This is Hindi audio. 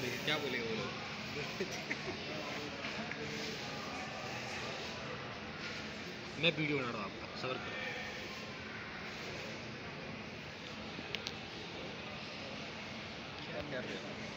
देखिए क्या बोलेंगे वो लोग? मैं वीडियो बना रहा हूँ आपका, सबर करो। क्या कर रहे हो?